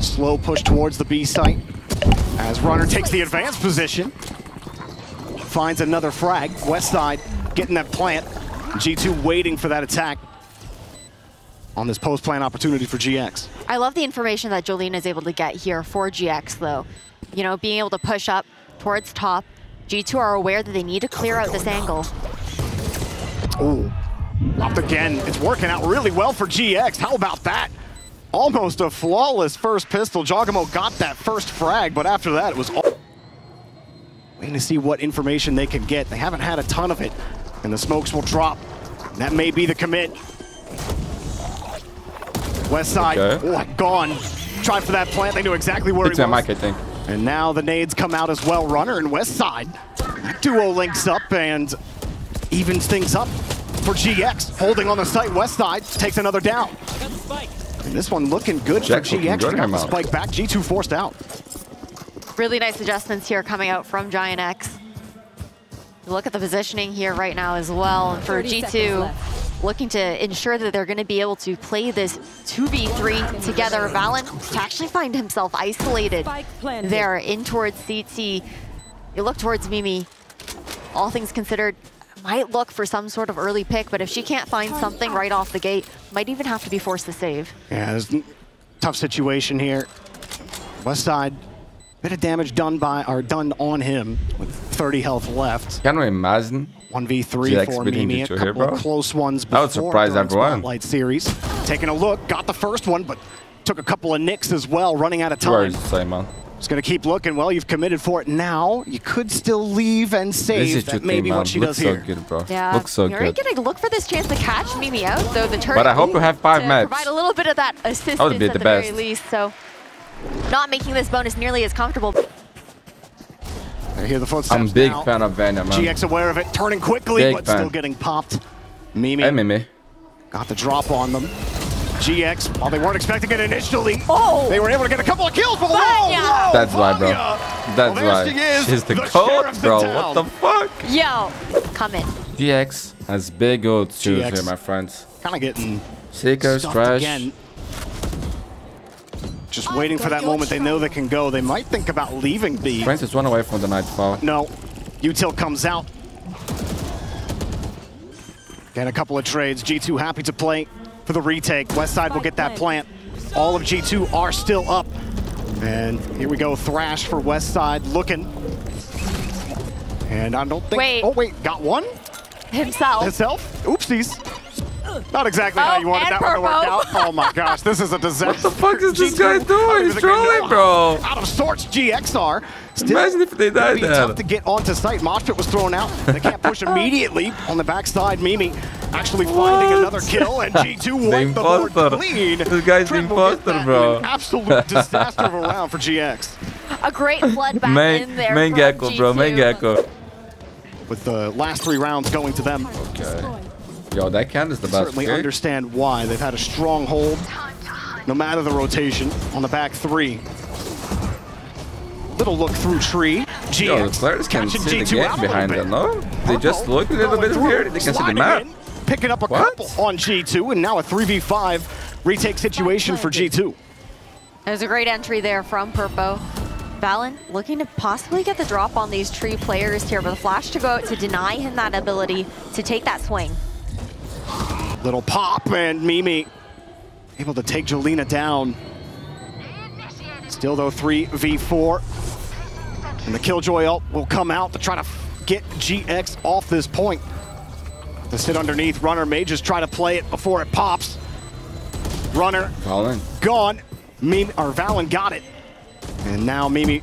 Slow push towards the B site as Runner takes the advanced position. Finds another frag. West side getting that plant. G2 waiting for that attack on this post plant opportunity for GX. I love the information that Jolene is able to get here for GX, though. You know, being able to push up towards top. G2 are aware that they need to clear out this angle. Oh, Popped again. It's working out really well for GX. How about that? Almost a flawless first pistol. Jawgemo got that first frag, but after that, it was all... Waiting to see what information they can get. They haven't had a ton of it, and the smokes will drop. That may be the commit. West side, Okay. oh, gone. Tried for that plant. They knew exactly where It's he a was. mic, I think. And now the nades come out as well. Runner and West Side. That duo links up and evens things up for GX. Holding on the site, West Side takes another down. And this one looking good Jack's for looking GX. good got the spike back. G2 forced out. Really nice adjustments here coming out from GIANTX. Look at the positioning here right now as well. And for G2, left. looking to ensure that they're going to be able to play this 2v3 together. Valyn to actually find himself isolated there in towards CT. You look towards Mimi. All things considered, might look for some sort of early pick, but if she can't find something right off the gate, might even have to be forced to save. Yeah, there's a tough situation here. West Side, bit of damage done by or done on him with 30 health left. Can you imagine? 1v3 GX for beating Mimi. A G2 here, couple bro? of close ones That would before surprise during everyone. Spotlight series. Taking a look, got the first one, but took a couple of nicks as well, running out of time. is the same man? Just gonna keep looking. Well, you've committed for it now. You could still leave and This save. is That just may be what she Looks does so here. good, bro. Yeah, Looks so you're good. gonna look for this chance to catch Mimi out, though the turret. But I hope we have five to maps. Provide a little bit of that assistance would be at the the, very least. So, not making this bonus nearly as comfortable. I hear the footsteps I'm a big now. fan of Vanya, man. GX aware of it, turning quickly, Big but fan. still getting popped. Mimi Hey, Mimi. got the drop on them. GX, while they weren't expecting it initially, Oh! they were able to get a couple of kills. But whoa, Vanya! whoa, That's why, bro. Vanya. That's Well, there why. she is, She's the, the coach, bro. town. What the fuck? Yo, come in. GX has big old shoes GX. here, my friends. Kind of getting Seekers, stuffed trash. again. Just oh, waiting for that moment they know they can go. They might think about leaving B. Francis one away from the nightfall. No, Util comes out. Again, a couple of trades. G2 happy to play for the retake. West side will get that plant. All of G2 are still up. And here we go, Thrash for West side looking. And I don't think, Wait. oh wait, got one? Himself. Himself? Oopsies. Not exactly how Oh, you wanted and that one to work out. Oh my gosh, this is a disaster. What the fuck is this G2, guy doing? even He's think trolling, bro. Out of sorts, GXR. Still, Imagine if they died it'd be there. tough to get onto site. Moshpit was thrown out. They can't push immediately on the backside. Mimi actually finding another kill, and G2 The wiped the board imposter. clean. This guy's the Trent imposter, bro. An absolute disaster of a round for GX. A great flood back Main, in there main from Gekko, bro. Main G2. Gekko. With the last three rounds going to them, Okay. Yo, that can is the best. certainly okay? understand why. They've had a strong hold, no matter the rotation, on the back three. Little look through tree. GX Yo, the players can catching see the G2 out game behind them, bit. no? They just Purple look a little bit through, here. They can see the map. in, picking up a What? couple on G2, and now a 3v5 retake situation for G2. There's a great entry there from Purpo. Valyn looking to possibly get the drop on these tree players here, but the flash to go out to deny him that ability to take that swing. Little pop, and Mimi able to take Jolena down. Still though, 3v4. And the Killjoy ult will come out to try to get GX off this point. To sit underneath, Runner may just try to play it before it pops. Runner Colin. gone. Mimi, or Valyn got it. And now Mimi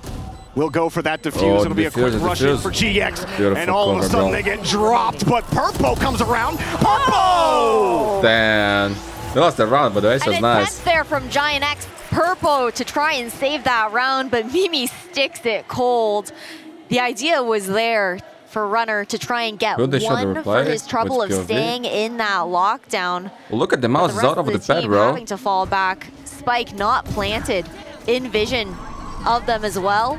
will go for that defuse. Oh, It'll be a quick the rush in for GX. Beautiful and all of a sudden bro. they get dropped, but Purpo comes around. Purpo! Oh. Damn. They lost the round, but the ace An was attempt nice. there from GIANTX Purpo to try and save that round, but Mimi sticks it cold. The idea was there for Runner to try and get Will they show the one for his trouble of staying in that lockdown. Well, look at the mouse the is rest out of the, the bed, team bro. having to fall back. Spike not planted in vision of them as well,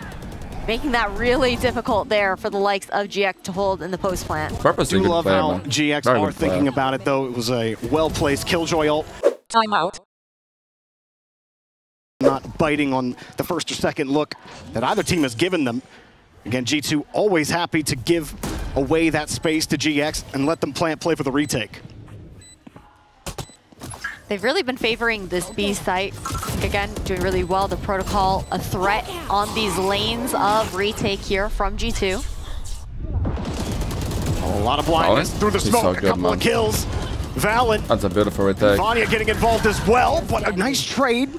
making that really difficult there for the likes of GX to hold in the post plant. Purposely do love player, how man. GX Very are good player. thinking about it, though. It was a well-placed Killjoy ult. Timeout. not biting on the first or second look that either team has given them. Again, G2 always happy to give away that space to GX and let them plant play for the retake. They've really been favoring this B site. Again, doing really well. The protocol, a threat on these lanes of retake here from G2. A lot of blindness Valyn? through the smoke, so a good, couple man. of kills. Valyn, That's a beautiful retake. Vanya getting involved as well, but a nice trade.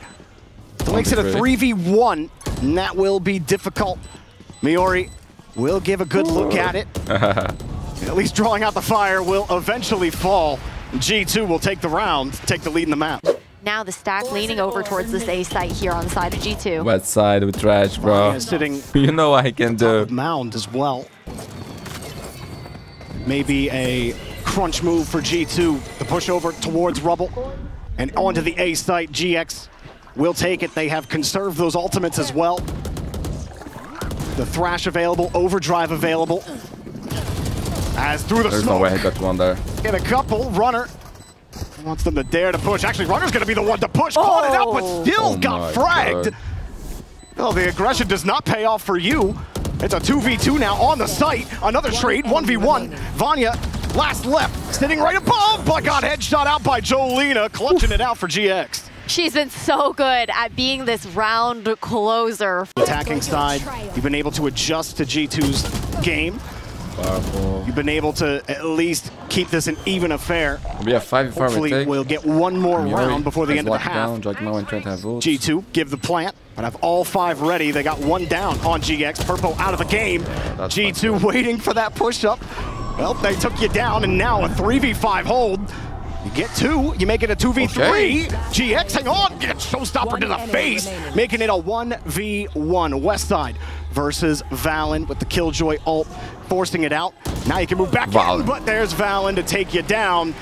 Makes it a 3v1, and that will be difficult. Miori will give a good look at it. At least drawing out the fire will eventually fall. G2 will take the round, take the lead in the map. Now the stack leaning over towards this A site here on the side of G2. Wet side with trash, bro. Vanya sitting You know what I can do. mound as well. Maybe a crunch move for G2 to push over towards Rubble and onto the A site. GX will take it. They have conserved those ultimates as well. The Thrash available, Overdrive available. As through the There's smoke, no way he got one there. get a couple. Runner wants them to dare to push. Actually, Runner's going to be the one to push. Caught it out, but Oh. still Oh got my fragged. God. Well, the aggression does not pay off for you. It's a 2v2 now on the site. Another trade, 1v1. Vanya, last left, sitting right above, but got headshot out by Jolena, clutching it out for GX. She's been so good at being this round closer. Attacking side, you've been able to adjust to G2's game. Powerful. You've been able to at least keep this an even affair. We have 5 before Hopefully, retake. we'll get one more Miori round before the end of the locked half. Down. And Trent have votes. G2 give the plant, but have all five ready. They got one down on GX. Purple out of the game. That's G2 fucked waiting for that push up. Well, they took you down, and now a 3v5 hold. You get two, you make it a 2v3. Okay. GX, hang on, get showstopper to the face, making it a 1v1. West side versus Valyn with the Killjoy ult, forcing it out. Now you can move back in, but there's Valyn to take you down,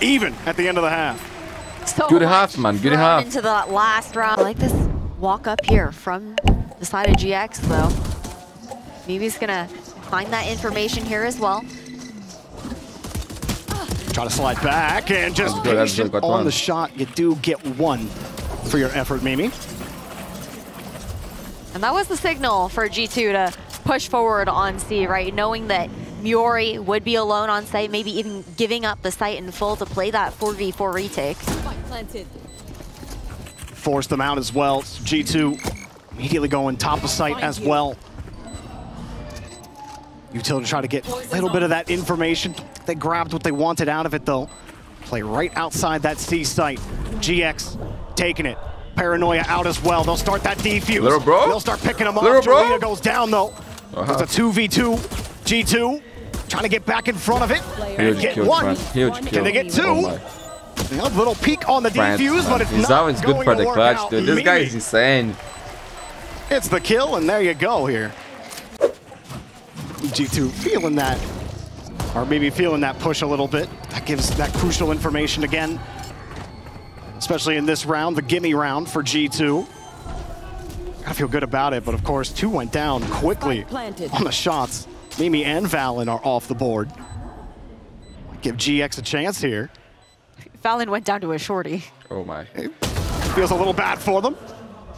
even at the end of the half. So Good half, man, good half. Into the last round. I like this walk up here from the side of GX though. Mimi's gonna find that information here as well. Try to slide back and just That's good, that's patient good, got on one. the shot. You do get one for your effort, Mimi. And that was the signal for G2 to push forward on C, right? Knowing that Miori would be alone on site, maybe even giving up the site in full to play that 4v4 retake. Force them out as well. G2 immediately going top of site as well. Utility try to get a little bit of that information. They grabbed what they wanted out of it though. Play right outside that C site. GX taking it. Paranoia out as well. They'll start that defuse. Little bro? They'll start picking them Little off. bro? Jolena goes down though. Uh-huh. It's a 2v2. G2 trying to get back in front of it. Huge Get kill, one. Trent. Huge kill. Can they get two? Oh my. A little peek on the Trent, defuse, but it's He's not always good going for to the work clutch, out. dude. This guy is insane. It's the kill, and there you go here. G2 feeling that, or maybe feeling that push a little bit. That gives that crucial information again, especially in this round, the gimme round for G2. Gotta feel good about it, but of course, two went down quickly on the shots. Mimi and Valyn are off the board. Give GX a chance here. Fallon went down to a shorty. Oh my. Feels a little bad for them.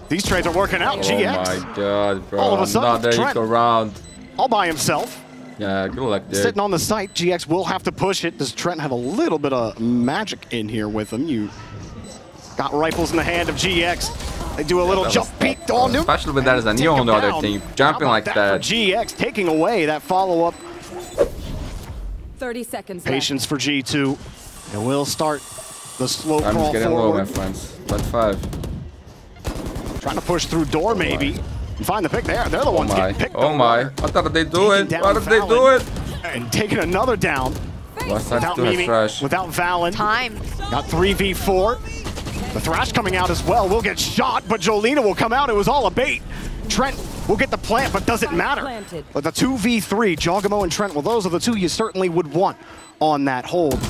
These trades are working out. Oh GX my god, bro. All of a sudden, Another Trent- eco round. all by himself. Yeah, good luck, dude. Sitting on the site, GX will have to push it. Does Trent have a little bit of magic in here with him? You got rifles in the hand of GX. They do a little that jump was peek tough, on bro. him. Especially with that as a and Neo take on the him other down. team, jumping like that. that. GX taking away that follow-up 30 seconds patience for G2. It will start the slow I'm crawl getting low, my friends. But five. Trying to push through door oh maybe. And find the pick there. They're the Oh ones my. getting picked. Oh though. my. What did they do Taking it? down Why did they do it? And taking another down without still has Mimi, without Valyn. Time. Got 3v4. The Thrash coming out as well. We'll get shot, but Jolena will come out. It was all a bait. Trent will get the plant, but does it matter? But the 2v3, Jawgemo and Trent, well, those are the two you certainly would want on that hold.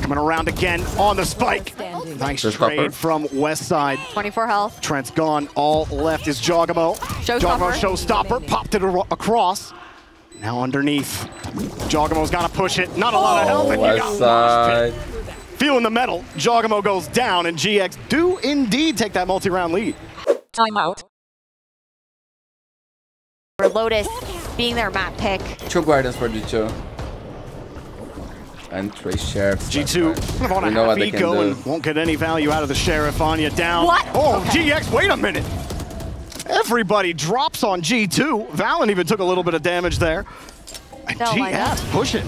Coming around again on the spike. Nice Just trade upper. from West Side. 24 health. Trent's gone. All left is Jawgemo. Showstopper. Jawgemo showstopper. Popped it across. Now underneath. Jawgemo's got to push it. Not a lot of health. and you got West Mosh Pit. side. Feeling the metal, Jawgemo goes down, and GX do indeed take that multi-round lead. Timeout. For Lotus being their map pick. Two guardians for G2. And three sheriffs. G2 kind on a know what half they can eco do. and won't get any value out of the Sheriff. Vanya down. What? Oh, Okay. GX, wait a minute. Everybody drops on G2. Valyn even took a little bit of damage there. And Oh my GX push it.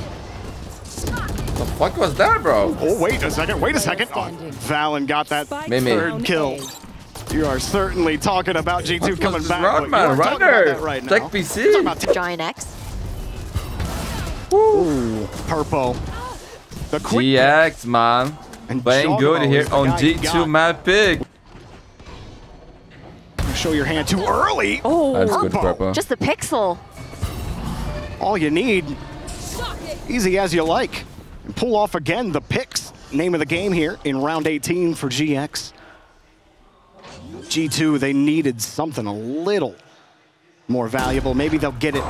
What the fuck was that, bro? Oh, wait a second, wait a second. Oh, Valyn got that Mimi. third kill. You are certainly talking about G2 What was coming this back. round, but you man? are talking Runner. about that right now. Tech PC. Talking about GIANTX. Purple. The quick GX, man. And Playing good Jawgemo here is the on guy you G2 got. map pick. show your hand too early. Oh, That's good, Purple. Purple. just the pixel. All you need, easy as you like. Pull off again the picks. Name of the game here in round 18 for GX. G2, they needed something a little more valuable. Maybe they'll get it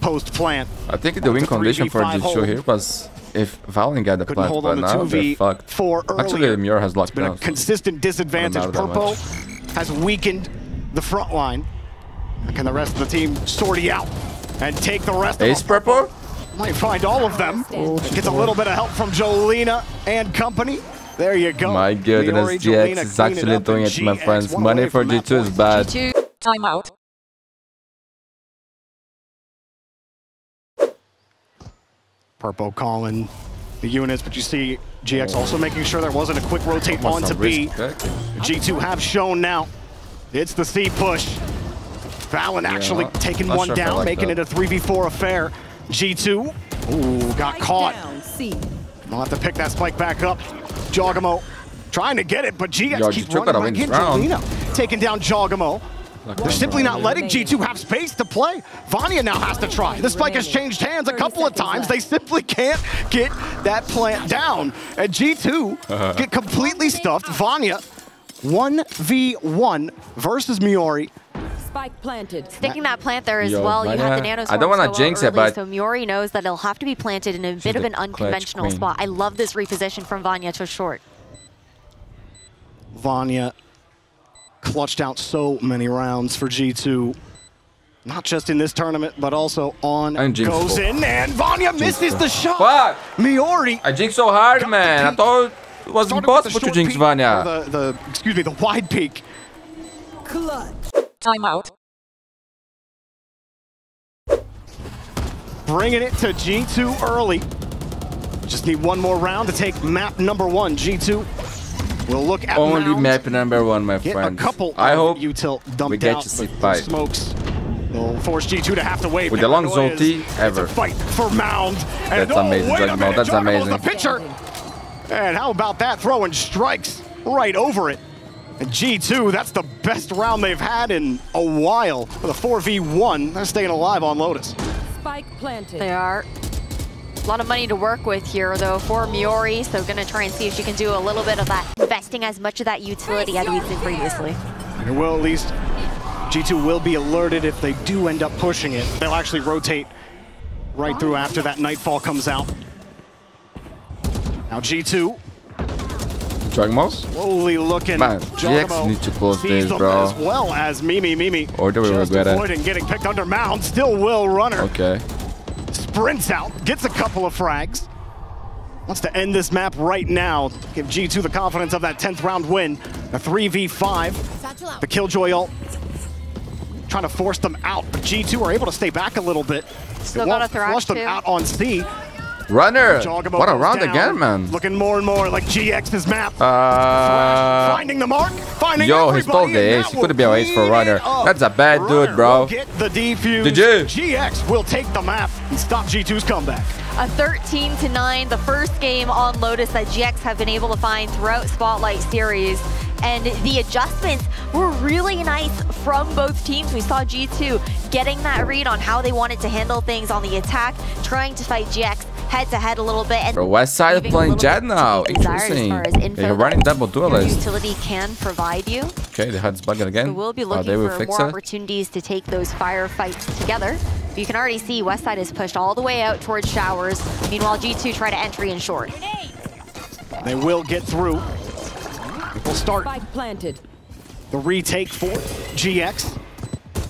post-plant. I think the win condition for 3v5 G2 hold. here was if Valyn got the Couldn't plant, hold but now they're 2v fucked. four Actually. Muir has locked Been a down. so- consistent disadvantage. Purple has weakened the front line. Can the rest of the team sortie out and take the rest Ace of them? Purple? Might find all of them. Gets a little bit of help from Jolina and company. There you go. My goodness, Miori, GX Jolina is actually up, doing and it, my GX friends. Money for G2 is point. bad. Two. Timeout. Purple calling the units, but you see GX also making sure there wasn't a quick rotate Must onto have B. risked it. G2 have shown now. It's the C push. Valyn actually taking one sure down, like making that. it a 3v4 affair. G2, ooh, got caught. Down. C. I'll have to pick that spike back up. Jawgemo trying to get it, but GX Yo, keeps G2 running gotta back win in. Jolina taking down Jawgemo. They're simply not letting. G2 have space to play. Vanya now has to try. The spike has changed hands a couple of times. They simply can't get that plant down. And G2 uh-huh. get completely stuffed. Vanya, 1v1 versus Miori. Spike planted. Sticking that plant there as Yo, well. You had the Vanya, nano I don't wanna wanna jinx it, but- so Miori knows that it'll have to be planted in a bit of an unconventional queen. spot. I love this reposition from Vanya to short. Vanya clutched out so many rounds for G2. Not just in this tournament, but also on And goes full. in, and Vanya misses the shot. Fuck! Miori I jinxed so hard, man. I thought it was started with the impossible to jinx peek, Vanya. The, the, excuse me, the wide peak. Timeout. Bringing it to G2 early. Just need one more round to take map number one. G2 will look at Only mound, map number one, my Get friend. a couple I of hope util dumped we get out, to see but. Smokes will force G2 to have to wait. With the long Paranoia is- ever. fight for mound. And That's oh, amazing, wait a Juggernaut, minute, that's Juggernaut's amazing. the pitcher. And how about that throwing strikes right over it? And G2, that's the best round they've had in a while. With a 4v1, they're staying alive on Lotus. Spike planted. They are. A lot of money to work with here, though, for Miori. So gonna try and see if she can do a little bit of that, investing as much of that utility as we did previously. And will at least, G2 will be alerted if they do end up pushing it. They'll actually rotate right through after that Nightfall comes out. Now G2 Dragon Balls? slowly looking. Man, Jawgemo GX need to close sees this, bro. As well as Mimi Mimi. Or do we just regret it? avoiding getting picked under mound. Still will runner. Okay. Sprints out, gets a couple of frags. Wants to end this map right now. Give G2 the confidence of that 10th round win. A 3v5. The Killjoy ult. Trying to force them out, but G2 are able to stay back a little bit. Still It got won't a Thrash, flush them out on C. Runner! Jawgemo What a round down, again, man. Looking more and more like GX's map. Uh, Finding the mark, finding yo, he everybody, stole the and ace. that He will could've been an ace for clean Runner. it up. That's a bad dude, Runner bro. will Get the defuse. GG. GX will take the map and stop G2's comeback. A 13 to 9, the first game on Lotus that GX have been able to find throughout Spotlight Series. And the adjustments were really nice from both teams. We saw G2 getting that read on how they wanted to handle things on the attack, trying to fight GX head to head a little bit. And West Side leaving playing little Jet now. Interesting. As far as info They're running double their duelist. utility can provide you. Okay, the HUD's bugging again. We will be Oh, looking they will for fix more it. opportunities to take those firefights together. You can already see Westside is pushed all the way out towards showers. Meanwhile, G2 try to entry in short. They will get through. We'll start Spike planted. the retake for. GX.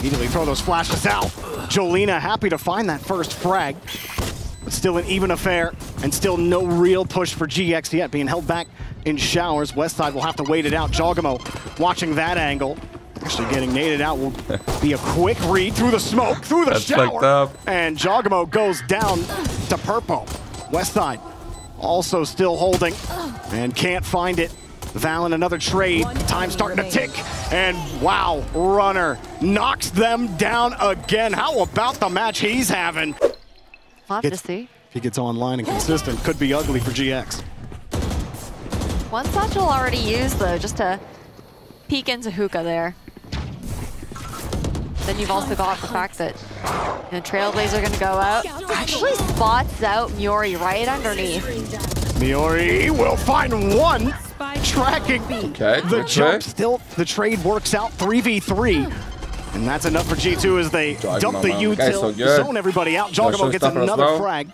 Immediately throw those flashes out. Jolina happy to find that first frag. But still an even affair, and still no real push for GX yet, being held back in showers. Westside will have to wait it out. Jawgemo watching that angle. Actually getting naded out will be a quick read through the smoke, through the That's shower. up. And Jawgemo goes down to Purple. Westside also still holding and can't find it. Val in another trade. Time starting to tick. And wow, Runner knocks them down again. How about the match he's having? Love to see. If he gets online and consistent, could be ugly for GX. One satchel already used though, just to peek into Hookah there. Then you've also got the fact that you know, Trailblazer going to go out. Actually spots out Miori right underneath. Miori will find one. Tracking Okay, the good jump. Still, the trade works out 3v3. And that's enough for G2 as they Jawgemo, dump the man. util, so zone everybody out. Jawgemo gets another well. frag.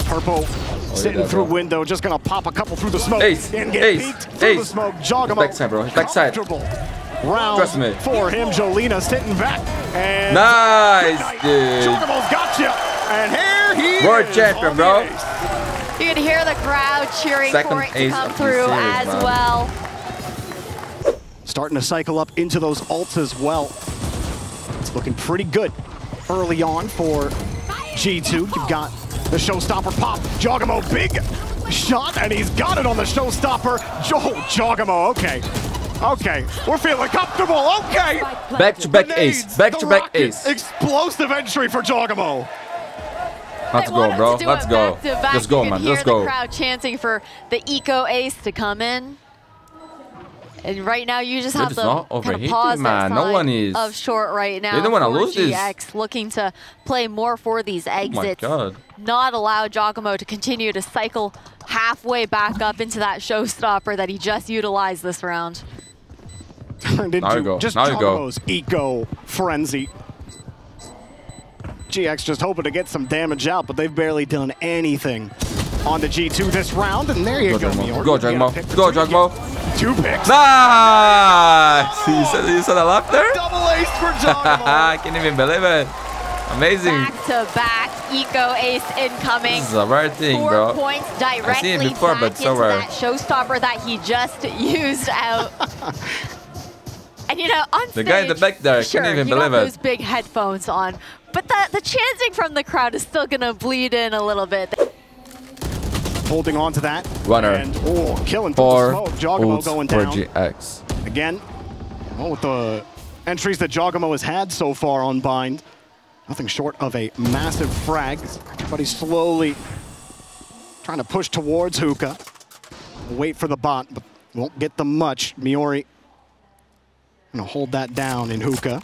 Purple oh, sitting does, through bro. window, just gonna pop a couple through the smoke Ace, and get ace, peeked through the ace. smoke. Jawgemo Backside, bro. Backside. Round Trust me. for him. Jolina sitting back. And Nice, Good night. dude. Jawgemo's got you. And here he World is champion, bro. ace. You can hear the crowd cheering Second for it to ace come through series, as man. well. Starting to cycle up into those ults as well. It's looking pretty good early on for G2. You've got the showstopper pop. Jawgemo, big shot, and he's got it on the showstopper. Jo Jawgemo, okay. Okay, we're feeling comfortable, okay. Back to back Grenades, ace. back-to-back rocket, ace. Explosive entry for Jawgemo. Let's go, bro. Let's go. back back. Let's go, man. Let's go. the crowd chanting for the eco ace to come in. And right now, you just They're have just the not kind of overheating, positive man. No side one is- of short right now. They don't wanna for lose this. GX looking to play more for these Oh my exits. god. Not allow Jawgemo to continue to cycle halfway back up into that showstopper that he just utilized this round. Turned into Now you go. just Now you go. Jawgemo's eco frenzy. GX just hoping to get some damage out, but they've barely done anything on the G2 this round. And there you Go, go, Jagmo. Go, You get a Jagmo. pick for Go, two. You Jagmo. get Two picks. Nice! You said, you said that laugh there? Double ace for Jawgemo. I can't even believe it. Amazing. Back to back, eco ace incoming. This is a rare thing, Four bro. points I've directly seen it before, back but so into rare. that showstopper that he just used out. and you know, on The guy in the back there, I sure, can't even you believe got it. those big headphones on, but the the chanting from the crowd is still gonna bleed in a little bit. Holding on to that. Runner. And oh, killing through Four. Jawgemo ults going for down. GX. Again, well, with the entries that Jawgemo has had so far on Bind, nothing short of a massive frag. Everybody's slowly trying to push towards Hookah. Wait for the bot, but won't get them much. Miori gonna hold that down in Hookah.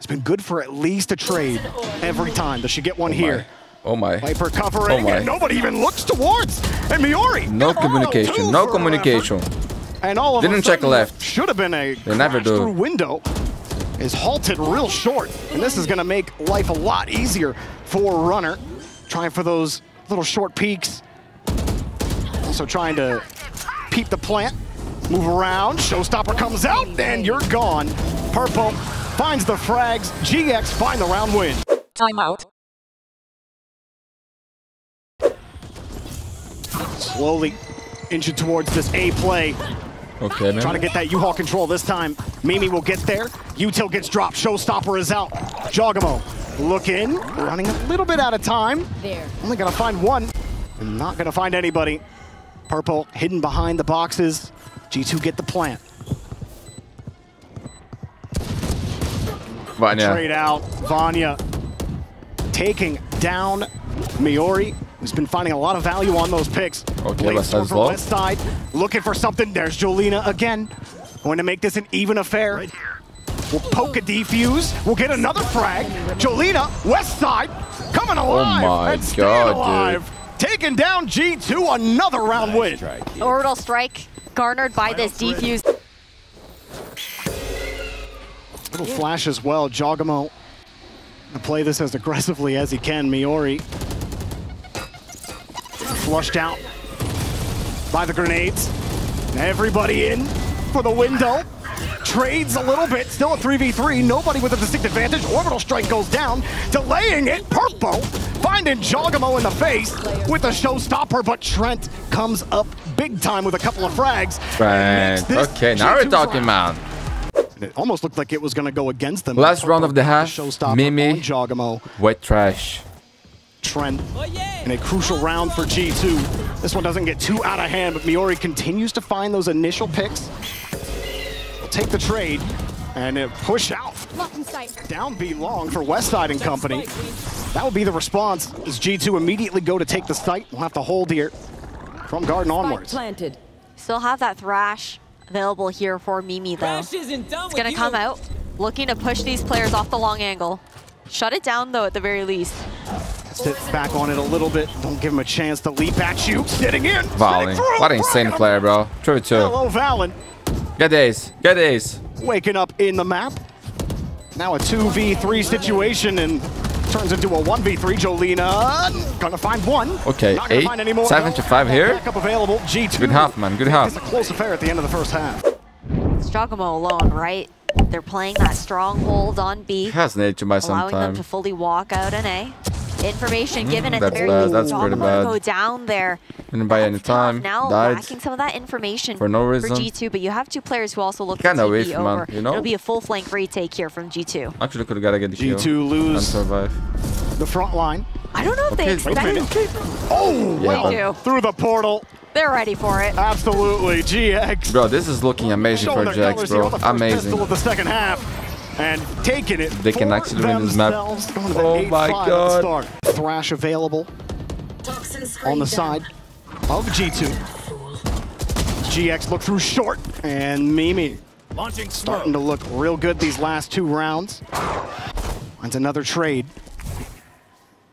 It's been good for at least a trade every time. Does she get one Oh here? Oh my. Viper covering, Oh my. and nobody even looks towards. And Miori. No communication. No communication. and all of Didn't check left. Should have been a They never do. through window. Is halted real short, and this is going to make life a lot easier for runner. Trying for those little short peaks. Also trying to peep the plant, move around. Showstopper comes out, and you're gone. Purple finds the frags. GX find the round win. Timeout. Slowly inching towards this A play. Okay, man. Trying to get that U-Haul control this time. Mimi will get there. Util gets dropped. Showstopper is out. Jawgemo look in, running a little bit out of time. There. Only gonna find one. And not gonna find anybody. Purple hidden behind the boxes. G2 get the plant. Vanya. Trade out. Vanya taking down Miori, who's been finding a lot of value on those picks. Okay, Blade West Storm Side's from low. West Side, looking for something. There's Jolina again. Going to make this an even affair. We'll poke a defuse. We'll get another frag. Jolina, West Side, coming oh alive Oh my and staying God, dude. alive. Taking down G2, another round win. Orbital strike garnered by this defuse. Little flash as well. Jawgemo to play this as aggressively as he can. Miori flushed out by the grenades. Everybody in for the window. trades a little bit. Still a 3v3. Nobody with a distinct advantage. Orbital Strike goes down, delaying it. Purpo finding Jawgemo in the face with a showstopper, but Trent comes up big time with a couple of frags. Right. Okay, now we're talking, round. man. And It almost looked like it was going to go against them. Last round of the hash, half, Showstopper Mimi. on Jawgemo. White trash. Trent in a crucial round for G2. This one doesn't get too out of hand, but Miori continues to find those initial picks. Take the trade and it push out. Down B long for Westside and company. That would be the response as G2 immediately go to take the site. We'll have to hold here from Garden onwards. planted. Still have that Thrash available here for Mimi, though. Crash isn't done It's going to come out, looking to push these players off the long angle. Shut it down, though, at the very least. Sit back on it a little bit. Don't give him a chance to leap at you. Sitting in. Valyn. What an insane player, bro. True, too. Hello, Valyn. Get ace. Get ace. waking up in the map. Now a 2v3 situation and turns into a 1v3. Jolina gonna find one. Okay, Not gonna eight, find any more. seven to five here. Backup available. G2. Good half, man. Good half. It's a close affair at the end of the first half. It's Jawgemo alone, right? They're playing that stronghold on B, Has an to by allowing them to fully walk out an A. Information mm, given at the very bad, least. that's pretty bad. go down there. Didn't buy any time. Now Died. lacking some of that information For no reason. for G2, but you have two players who also look to Kinda TP man, over. you know? It'll be a full flank retake here from G2. Actually, could have got to get the kill. G2 And lose survive. the front line. I don't know if Okay, they wait a expect minute. Oh, Yeah, well, They do. through the portal. They're ready for it. Absolutely. GX. Bro, this is looking amazing showing for their Jax, colors here on bro. the first Amazing. pistol of the second half. And taking it They can for actually win this map. themselves. Going to that Oh my God. start. Thrash available on the side of G2. GX look through short and Mimi Launching starting to look real good these last two rounds. Finds another trade.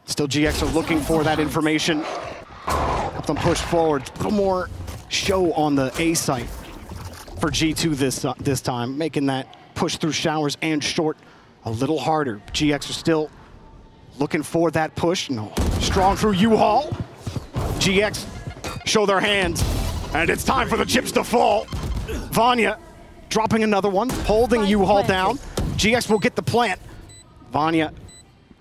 Still GX are looking for that information. Help them push forward. A little more show on the A site for G2 this uh, this time, making that push through showers and short a little harder. GX are still looking for that push. No, strong through U-Haul. GX show their hands, and it's time for the chips to fall. Vanya dropping another one, holding U-Haul down. GX will get the plant. Vanya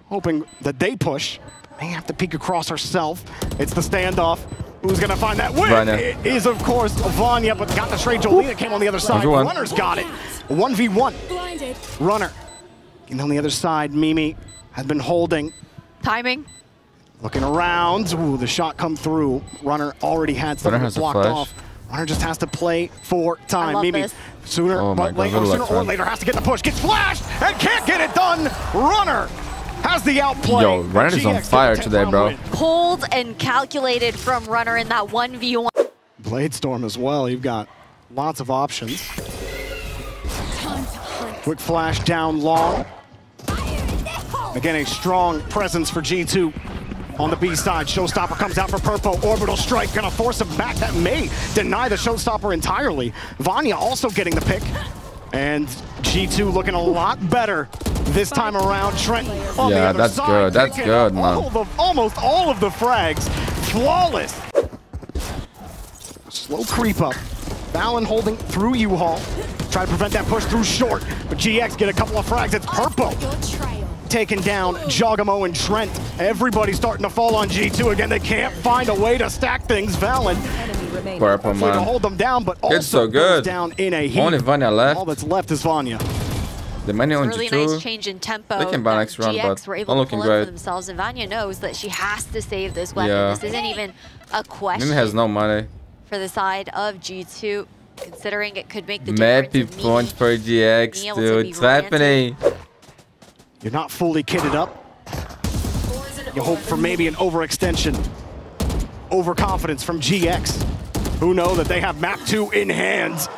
hoping that they push. May have to peek across herself. It's the standoff. Who's gonna find that win? Vanya. It is, of course, Vanya, but got the trade. Jolina came on the other side. Everyone. Runner's got it. 1v1. Blinded. Runner. And on the other side, Mimi has been holding, Timing. looking around. Ooh, the shot come through. Runner already had something Runner has blocked off. Runner just has to play for time. Mimi this. sooner, Oh but God, later, sooner or later has to get the push. Gets flashed and can't get it done. Runner has the outplay. Yo, Runner's GX on fire today, bro. Pulled and calculated from Runner in that 1v1. Blade Storm as well. You've got lots of options. Quick flash down long. Again, a strong presence for G2 on the B side. Showstopper comes out for Purple. Orbital strike gonna force him back. That may deny the Showstopper entirely. Vanya also getting the pick. And G2 looking a lot better this time around. Trent on the Yeah, other that's side, good. That's good, man. all the- almost all of the frags. Flawless. Slow creep up. Fallon holding through U-Haul. Try to prevent that push through short. But GX get a couple of frags. It's Purple taken down Jawgemo and Trent. Everybody's starting to fall on G2 again. They can't find a way to stack things. Valyn Enemy remaining. Purple, hopefully to hold them down, but Good, also so good. down in a heat. Only Vanya left. All that's left is Vanya. The menu on Really G2. nice change in tempo. They can buy that next round, GX but were able not to looking great. for themselves, and Vanya knows that she has to save this weapon. Yeah. This isn't even a question Mimi has no money. for the side of G2, considering it could make the Mad difference. of points for GX, being able to dude. be It's happening. You're not fully kitted up. You hope for maybe an overextension. Overconfidence from GX, who know that they have map two in hand.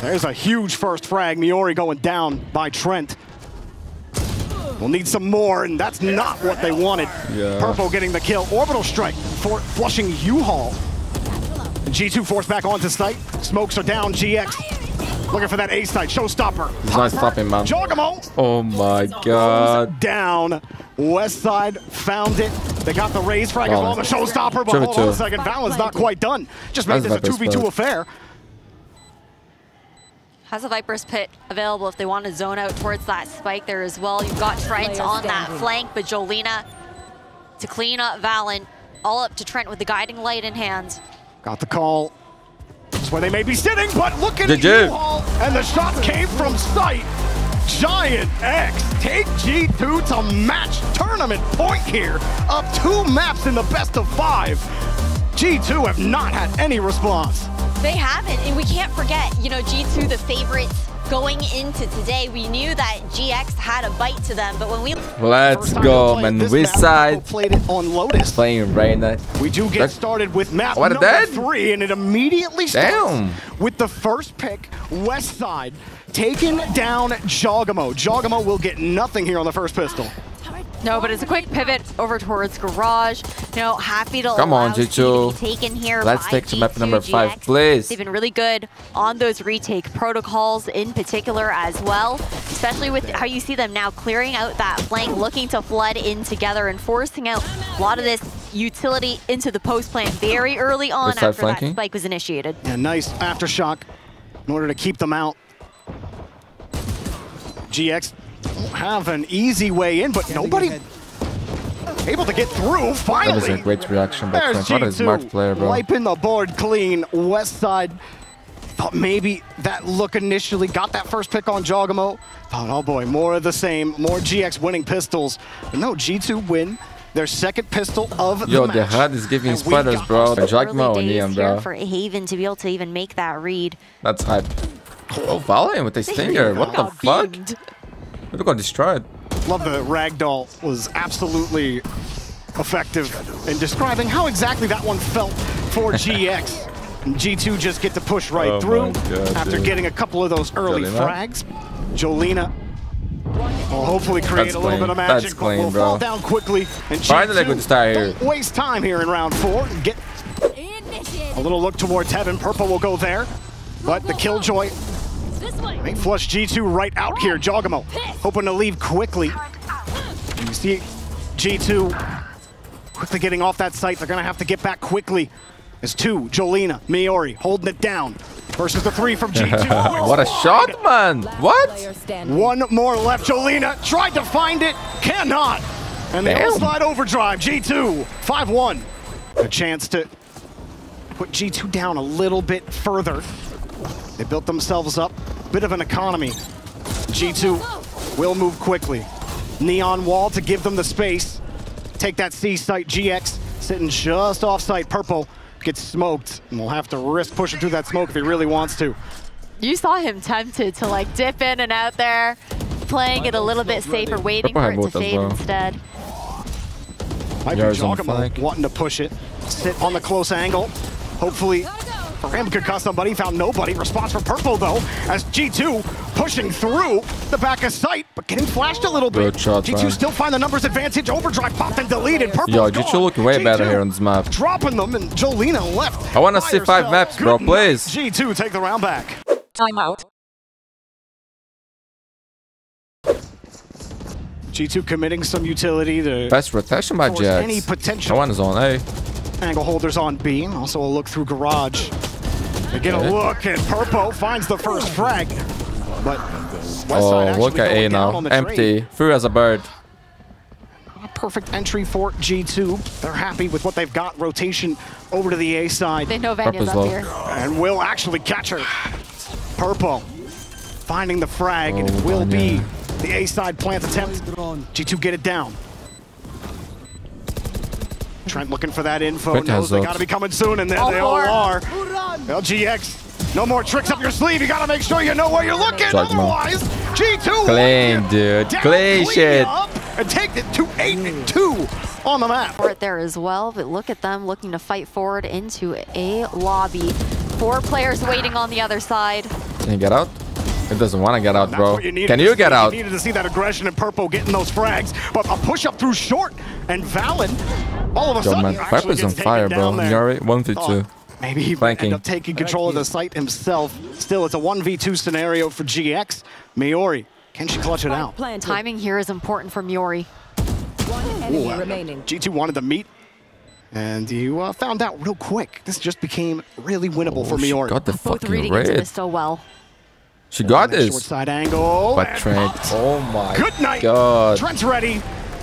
There's a huge first frag. Miori going down by Trent. We'll need some more, and that's not what they wanted. Yeah. Purple getting the kill. Orbital strike for flushing U-Haul. G2 forced back onto site. Smokes are down. GX looking for that A site. Showstopper. He's not stopping, man. Jawgemo Oh my god. down. West side found it. They got the raise frag as oh, well, the showstopper, but hold on a second. Valyn's not quite done. Just made That's this a 2v2 affair. Has a Viper's Pit available if they want to zone out towards that spike there as well. You've got Trent on that flank, but Jolina to clean up Valyn. All up to Trent with the guiding light in hand. Got the call. That's where they may be sitting, but look at Did you? U-Haul, and the shot came from sight. Giant X take G2 to match tournament point here. Up two maps in the best of five. G2 have not had any response. They haven't, and we can't forget, you know, G2, the favorites going into today. We knew that GX had a bite to them, but when we Let's go, they'll man. this Which side? Played it on Lotus. Playing Reyna. We do get That- started with map What, number dead? three, and it immediately starts Damn. with the first pick, West Side, taking down Jawgemo. Jawgemo will get nothing here on the first pistol. No, but it's a quick pivot over towards Garage. You know, happy to Come on, Speed G2. to be taken here Let's by take to map G2 number five, GX. please. They've been really good on those retake protocols in particular as well, especially with how you see them now clearing out that flank, looking to flood in together and forcing out a lot of this utility into the post plant very early on after flanking. that spike was initiated. Yeah, nice aftershock in order to keep them out. GX have an easy way in, but nobody able to get through That finally. was a great reaction by There's Trent. What a smart player, bro. wiping the board clean. West side thought maybe that look initially got that first pick on Jawgemo. Thought, oh boy, more of the same, more GX winning pistols. But no, G2 win their second pistol of Yo, the the. HUD is giving And we sputters, got bro. ourselves- Jogmo Early and days Neon, bro. for Haven to be able to even make that read. That's hype. Oh, Valiant with a stinger. What the Got fuck? beamed. We got destroyed. Love the ragdoll was absolutely effective in describing how exactly that one felt for GX. G2 just get to push right Oh through God, after dude. getting a couple of those early Jolina? frags. Jolina will hopefully create That's a little clean. bit of That's magic, clean, will bro. fall down quickly. And Finally, G2 good start here. Don't waste time here in round four. and Get a little look towards heaven. Purple will go there, but the Killjoy may flush G2 right out here. Jawgemo hoping to leave quickly. You see G2 quickly getting off that site. They're going to have to get back quickly. As two, Jolina, Miori holding it down versus the three from G2. What a shot, man. What? One more left. Jolina tried to find it, cannot. And they all slide overdrive. G2, 5-1. A chance to put G2 down a little bit further. They built themselves up, bit of an economy. G2 will move quickly. Neon wall to give them the space. Take that C site, GX sitting just off site. Purple gets smoked, and will have to risk pushing through that smoke if he really wants to. You saw him tempted to like dip in and out there, playing it a little bit safer, waiting for it to fade well. instead. Might be Yards on Jawgemo wanting to push it. Sit on the close angle. Hopefully for him could cut somebody. Found nobody. Response for Purple though, as G2 pushing through the back of sight, but getting flashed a little bit. Good shot, G2 man. still find the numbers advantage. Overdrive popped and deleted. Purple Yo, is G2 gone. looking way better G2 here on this map. Dropping them and Jolina left. I wanna see five herself. maps, bro, Good please. G2 take the round back. Timeout. G2 committing some utility to Best rotation by force Jax. any potential That one is on A. Angle holders on B, and also a look through garage. They get a look, and Purpo finds the first frag. But Westside Oh, actually look at A down now. on the Empty. trade. Free as a bird. A perfect entry for G2. They're happy with what they've got. Rotation over to the A side, They know Vanya's up low. here. and will actually catch her. Purpo finding the frag, and it Oh, will be the A side plant attempt. G2 get it down. Trent looking for that info. Trent Knows has they got to be coming soon, and there oh, All they all four. are. LGX, no more tricks up your sleeve. You got to make sure you know where you're looking. Sorry. Otherwise, G2 Clean, dude. down, Clean clean shit. and take it to eight and two on the map. For it there as well, but look at them looking to fight forward into a lobby. Four players waiting on the other side. Can you get out? It doesn't want to get out, bro. you Can you get out? You needed to see that aggression in Purple getting those frags, but a push up through short and Valyn. All of a Yo, sudden, man. actually Viper's on gets fire, taken bro. down there. Yuri, 1 v Thought 2. Maybe he Flanking. end up taking control of the site himself. Still, it's a 1v2 scenario for GX. Miori, can she clutch it out? Planted. Timing here is important for Miori. One enemy Ooh, remaining. G2 wanted to meet, and you uh, found out real quick. This just became really winnable for Oh, she Miori. got the Both fucking reading into this so well. She got this. Short this. side angle. But Trent. Oh my Good night. god. Trent's ready.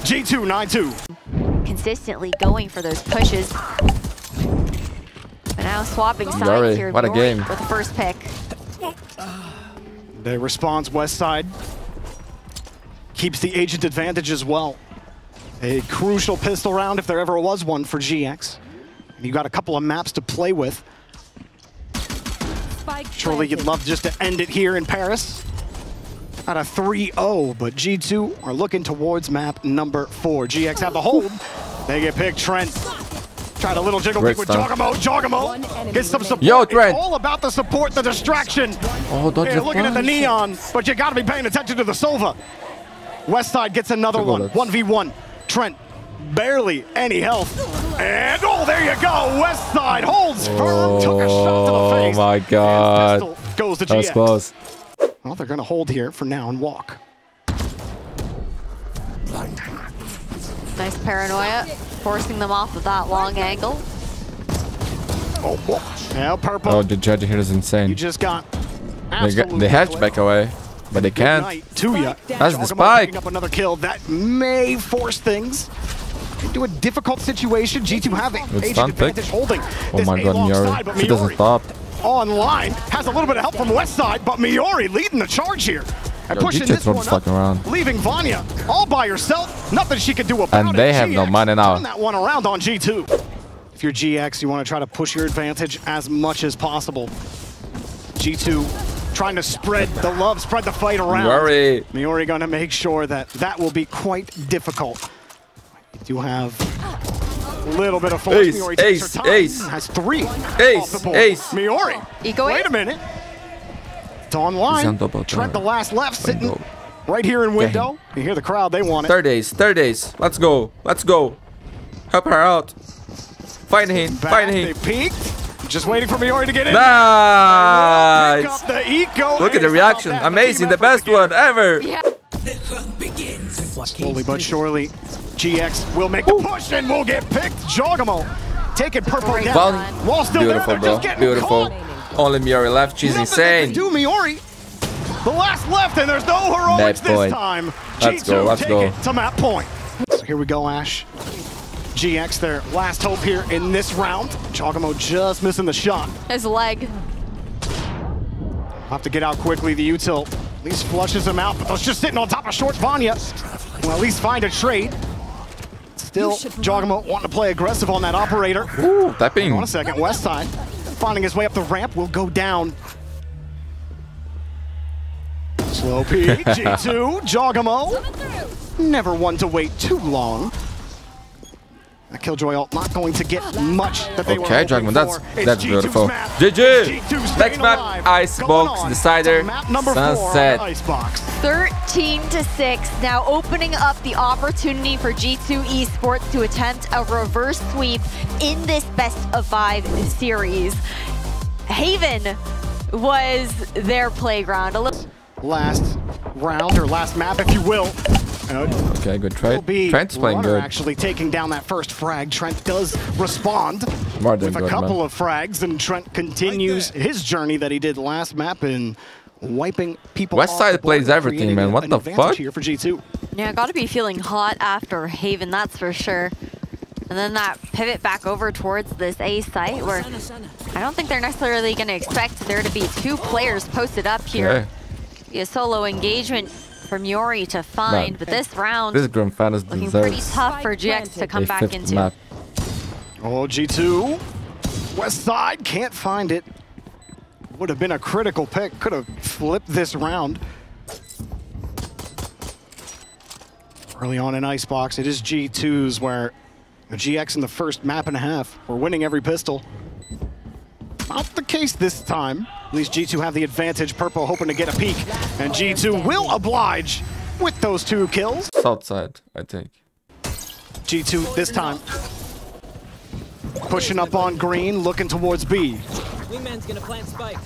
G2 9-2. Consistently going for those pushes. But now swapping sides Yuri, here. what a Yuri game. With the first pick. The response west side keeps the agent advantage as well. A crucial pistol round if there ever was one for GX. And you got a couple of maps to play with. Spike Surely you'd love just to end it here in Paris. At a 3-0, but G2 are looking towards map number four. GX have the hold. They get picked. Trent tried a little jiggle Great pick with stuff. Jawgemo. One Jawgemo gets some support. Yo, Trent. It's all about the support, the distraction. Oh, dodge Yeah, the looking at the neon, but you gotta be paying attention to the Sova. Westside gets another Two one. 1v1. Trent, barely any health. And oh, there you go. Westside holds firm, took a shot to the oh face. Oh my god. pistol goes to That was GX. close. Well, they're gonna hold here for now and walk. Nice paranoia. Forcing them off with that long angle. Oh, whoa. Now purple. Oh, the judge here is insane. you insane. just got. They, got, they hatch back away, but they can't. night to ya. That's the Giacomo spike. up another kill. That may force things into a difficult situation. G2 having Good agent advantage holding Oh this my god, A-long Miori. side, but She doesn't stop. online has a little bit of help from West Side, but Miori leading the charge here. And Yo, pushing this one up, around. leaving Vanya all by herself. Nothing she could do about it. And they have no money now. Turn that one around on G2. If you're GX, you want to try to push your advantage as much as possible. G2 trying to spread the love, spread the fight around. Miori. Miori gonna make sure that that will be quite difficult. You do have a little bit of force. Ace, Miori ace, ace. Has three. Ace, off the board. ace. Miori. Eco Wait a minute. It's online. on double Trent the last left sitting Window. right here in window. You hear the crowd, they want it. Third days, third days. Let's go. Let's go. Help her out. Find him. Back, Find they him. peeked. Just waiting for Miori to get in. Nice. the eco. Look at the reaction. Amazing. The best one ever. Yeah. Slowly but surely, GX will make the push and will get picked. Jawgemo taking purple down. Well, run. Wall still Beautiful, there. Bro. just Beautiful. caught. Only Miori left. She's Nothing insane. do, Miori. The last left, and there's no heroics Bad this time. Let's G2 go, let's take go. it to map point. So here we go, Ash. GX, their last hope here in this round. Jawgemo just missing the shot. His leg. Have to get out quickly. The util at least flushes him out, but those just sitting on top of short Vanya. Will at least find a trade. Still, Jawgemo wanting to play aggressive on that operator. Ooh, tapping. On a second, West Side finding his way up the ramp will go down. Slow P, G2, Jawgemo. Never one to wait too long. That Killjoy ult not going to get much that they were Okay, hoping Dragon, that's for. That's G2's beautiful. map. GG. Next map, alive. Icebox Going on Decider, to Map Sunset. four, Icebox. 13 to 6. Now opening up the opportunity for G2 Esports to attempt a reverse sweep in this best of five series. Haven was their playground. A little Last round or last map, if you will. Okay, good will trade. Trent's playing Runner good. actually taking down that first frag. Trent does respond More than with a good, couple man. of frags, and Trent continues his journey that he did last map in wiping people. West off Side the board plays everything, man. What the fuck? Here for G2. Yeah, got to be feeling hot after Haven, that's for sure. And then that pivot back over towards this A site where I don't think they're necessarily going to expect there to be two players posted up here. Okay. Be a solo engagement from Yori to find, Man. but this round This Grand Finals looking pretty tough for GX to come back into. map. Oh, G2. West Side can't find it. Would have been a critical pick. Could have flipped this round. Early on in Icebox, it is G2's where GX in the first map and a half were winning every pistol. Not the case this time. At least G2 have the advantage. Purple hoping to get a peek. And G2 will oblige with those two kills. South side, I think. G2 this time. Pushing up on green, looking towards B. Wingman's gonna plant spike.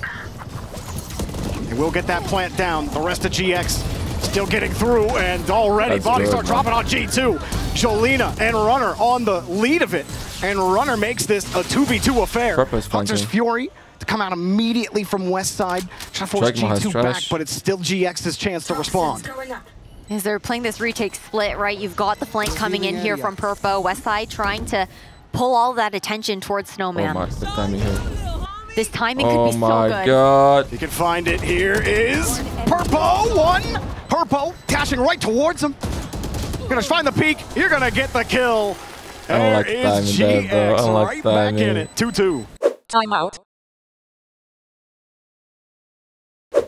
They will get that plant down. The rest of GX still getting through, and already That's bodies good, are man. dropping on G2. Jolina and Runner on the lead of it. And Runner makes this a 2v2 affair. Purple Hunter's flanking. Fury to come out immediately from west side. Trying to force Dragma G2 back, trash. but it's still GX's chance to respond. As they're playing this retake split, right? You've got the flank coming in here from Purpo. Westside trying to pull all that attention towards Oh Snowman. my, the timing here. This timing could Oh be my so good. god. You can find it. Here is Purpo, one. Purpo dashing right towards him. Gonna find the peak. You're gonna get the kill. I like There timing is there. I GX don't like right back in it. 2-2. Timeout. A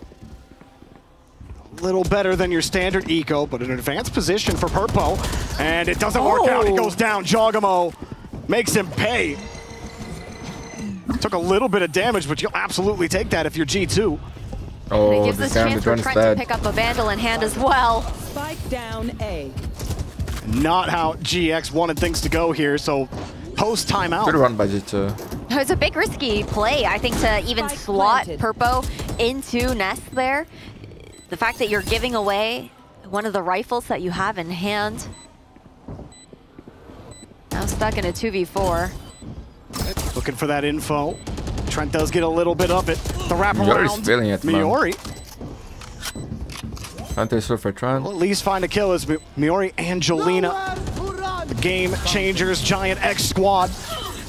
little better than your standard eco, but an advanced position for Purpo. And it doesn't work out. He Oh. goes down. Jawgemo makes him pay. Took a little bit of damage, but you'll absolutely take that if you're G2. And Oh, it gives this us guy on the chance for drone Trent to pick up a Vandal in hand as well. Spike down A. Not how GX wanted things to go here, so post timeout. Good run by G2. It was a big risky play, I think, to even Spike slot planted. Purpo into Nest there. The fact that you're giving away one of the rifles that you have in hand. Now stuck in a 2v4. Looking for that info. Trent does get a little bit of it. The Miori's wraparound. feeling it. Miori Hunter for Tron. will at least find a kill is Mi- Miori and Jolina. The game changers, Giant X squad.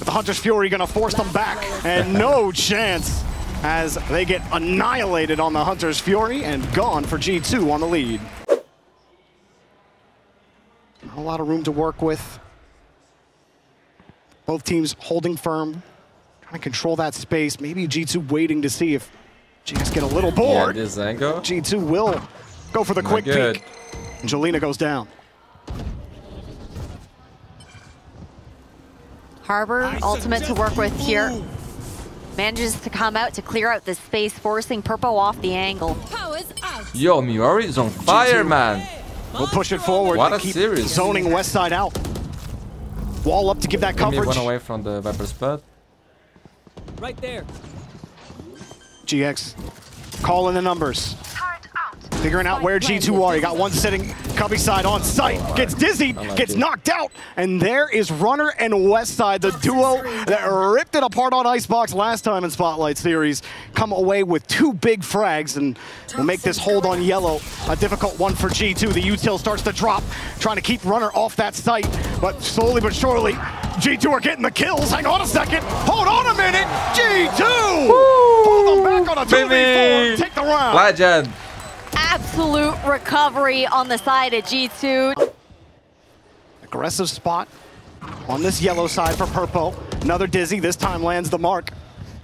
The Hunter's Fury gonna force them back. And no chance as they get annihilated on the Hunter's Fury and gone for G2 on the lead. Not a lot of room to work with. Both teams holding firm, trying to control that space. Maybe G2 waiting to see if GX get a little Yeah, bored. this Zango. G2 will go for the Not quick good. peek. And Jolina goes down. Harbor, ultimate to work with here. Manages to come out to clear out the space, forcing Purpo off the angle. Yo, Miori is on fire, man. We'll push it forward What a keep series. zoning west side out. Wall up to give that Give me coverage. one away from the Viper spot. Right there. GX calling the numbers. Figuring out where G2 are. You got one sitting cubby side on site. Gets dizzy, gets knocked out. And there is Runner and West Side, the duo that ripped it apart on Icebox last time in Spotlight Series. Come away with two big frags and will make this hold on yellow a difficult one for G2. The util starts to drop, trying to keep Runner off that site. But slowly but surely, G2 are getting the kills. Hang on a second. Hold on a minute. G2! Pull them back on a 2v4. Take the round. Legend. Absolute recovery on the side of G2. Aggressive spot on this yellow side for Purple. Another Dizzy, this time lands the mark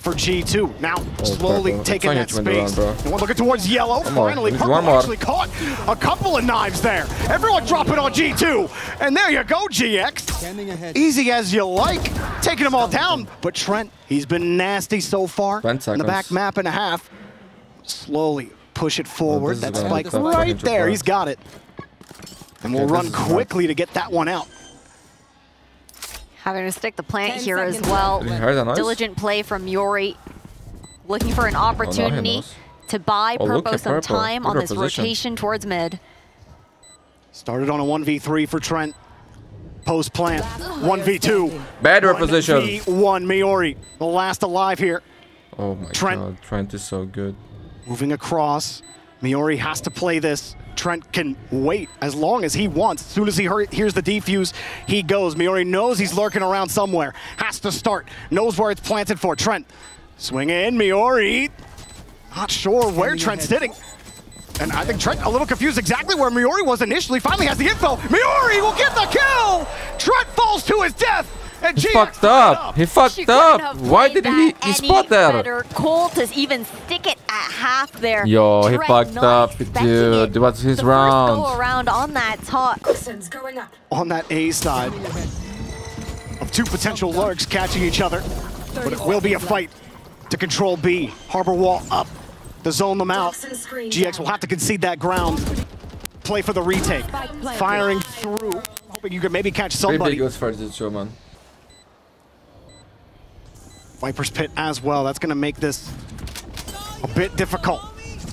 for G2. Now oh, slowly Purpo. taking that Trying to win the space. round, bro. And looking towards yellow. One more. Finally, Need Purpo one more. actually caught a couple of knives there. Everyone dropping on G2. And there you go, GX. Easy as you like. Taking them all down. But Trent, he's been nasty so far. 10 In the back map and a half. Slowly push it forward. this is that spike right there. to He's got it. And we'll run this is hard. quickly to get that one out. Having to stick the plant 10 here as well. Did he hear that noise? Diligent play from Yori. Looking for an Oh, now opportunity knows. to buy Oh, Purpo some Purpo. time Look on this position. rotation towards mid. Started on a 1v3 for Trent. Post plant. 1v2. Better position. 1v1 Miori. The last alive here. Oh my Trent. god, Trent is so good. Moving across. Miori has to play this. Trent can wait as long as he wants. As soon as he hears the defuse, he goes. Miori knows he's lurking around somewhere. Has to start. Knows where it's planted for. Trent. Swing in. Miori. Not sure where Trent's sitting. And I think Trent a little confused exactly where Miori was initially. Finally has the info. Miori will get the kill! Trent falls to his death! And He fucked tied up. He fucked couldn't up. Why played did he, that he any spot that? better. Cole to even stick it at half there. Yo, he fucked up, dude. it. It his the round. First go around on that top. on that A side of two potential lurks catching each other. But it will be a fight to control B. Harbor wall up to zone them out. GX will have to concede that ground. Play for the retake. Firing through, hoping you can maybe catch Pretty big somebody. goes for the show, man. Viper's Pit as well. That's going to make this a bit difficult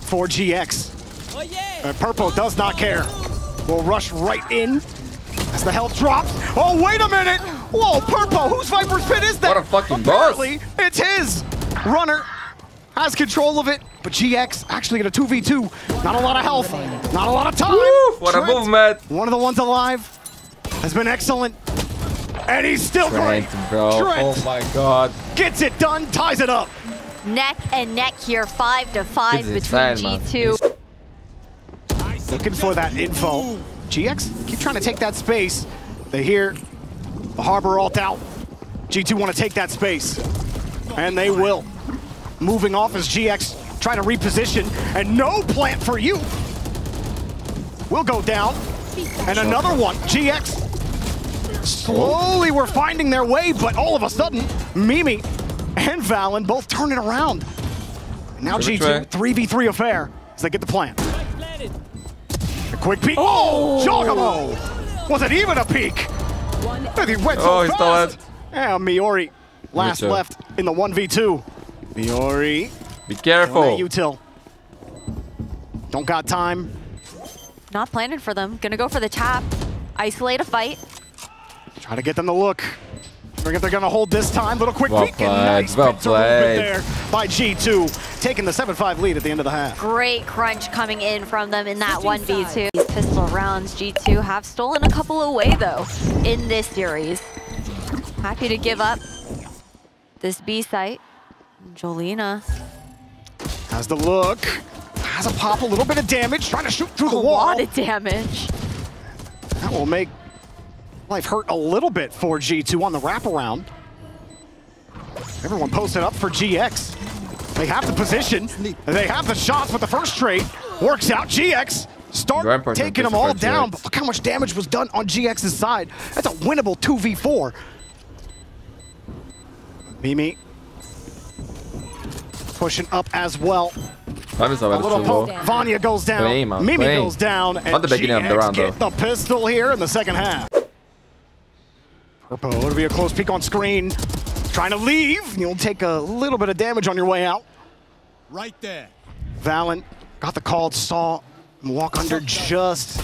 for GX. Oh yeah. Uh, Purple does not care. Will rush right in as As the health drops. Oh, wait a minute. Whoa, Purple, whose Viper's Pit is that? What a fucking boss. It's his. Runner has control of it, but GX actually get a 2v2. Not a lot of health, not a lot of time. Woo, what a Trent, movement. One of the ones alive has been excellent. And he's still Trent, great. bro. Trent Oh my god. gets it done, ties it up. Neck and neck here, five to five It's between insane. G2. Looking for that info. GX keep trying to take that space. They hear the harbor alt out. G2 want to take that space. And they will. Moving off as GX trying to reposition. And no plant for you. Will go down. And another one. GX. Slowly we're finding their way, but all of a sudden, Mimi and Valyn both turning around. And now Good G2, try. 3v3 affair as they get the plant. Planted. A quick peek. Oh, oh Jawgemo! Was it even a peek? One And he went so Oh, he stole fast. it. And Miori, last too. left in the 1v2. Miori, Be careful. that util. Don't got time. Not planted for them. Gonna go for the tap. Isolate a fight. Try to get them to look. Wondering if they're gonna hold this time. Little quick Well peek and nice well played. there by G2, taking the 7-5 lead at the end of the half. Great crunch coming in from them in that 1v2. These pistol rounds, G2 have stolen a couple away though in this series. Happy to give up this B site. Jolina, Has the look. Has a pop, a little bit of damage, trying to shoot through a the wall. A lot of damage. That will make life hurt a little bit for G2 on the wraparound. Everyone posted up for GX. They have the position. They have the shots, but the first trade works out. GX start Rampart taking them all down, but look how much damage was done on GX's side. That's a winnable 2v4. Mimi pushing up as well. A little poke. Vanya goes down. Mimi goes down. And On the beginning of the GX round, get the pistol here in the second half. Purpo, it'll be a close peek on screen. Trying to leave. You'll take a little bit of damage on your way out. Right there. Valyn got the call, saw him walk under just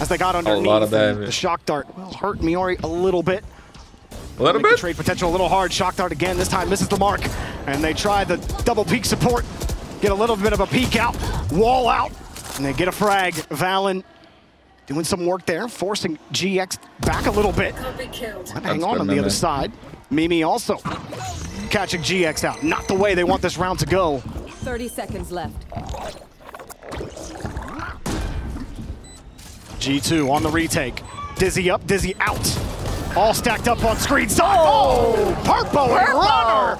as they got underneath. A lot of and damage. The shock dart will hurt Miori a little bit. A little Make bit. trade potential a little hard. Shock dart again. This time misses the mark. And they try the double peek support. Get a little bit of a peek out. Wall out. And they get a frag. Valyn doing some work there, forcing GX back a little bit. And hang on good, on the other side. Mimi also catching GX out. Not the way they want this round to go. 30 seconds left. G2 on the retake. Dizzy up, Dizzy out. All stacked up on screen side. Oh, oh! Purpo and Runner.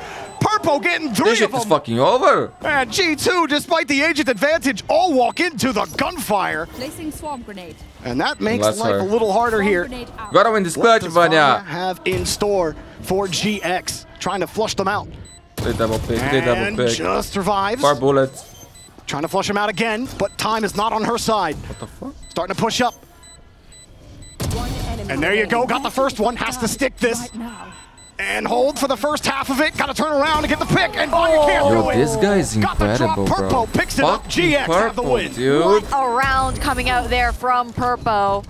Purpo getting three This of shit is fucking over. And G2, despite the agent advantage, all walk into the gunfire. Placing swarm grenade. And that makes That's life her. a little harder Swarm here. Gotta win this What clutch, does Vanya Vanya. have in store for GX? Trying to flush them out. They double pick. They double And pick. just survives. Four bullets. Trying to flush him out again, but time is not on her side. What the fuck? Starting to push up. One enemy And there you go, got the first one, has to stick this. Right now. And hold for the first half of it. Got to turn around and get the pick. And Vanya oh. can't Yo, do it. this guy is Got the drop. incredible, bro. Purpo picks it up. Fucking GX have the win. dude. What a round coming out there from Purpo.